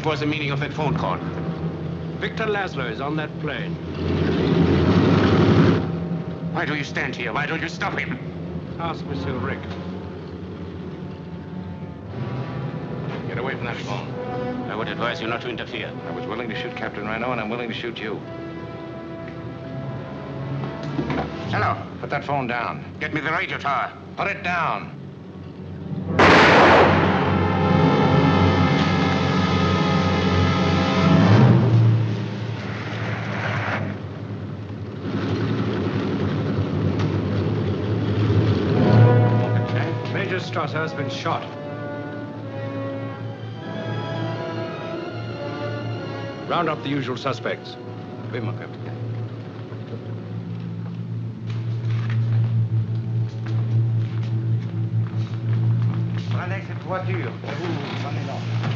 What was the meaning of that phone call? Victor Laszlo is on that plane. Why do you stand here? Why don't you stop him? Ask Monsieur Rick. Get away from that phone. I would advise you not to interfere. I was willing to shoot Captain Renault, and I'm willing to shoot you. Hello. Put that phone down. Get me the radio tower. Put it down. Major Strasser has been shot. Round up the usual suspects. Capitaine. Prenez cette voiture vous, l'autre.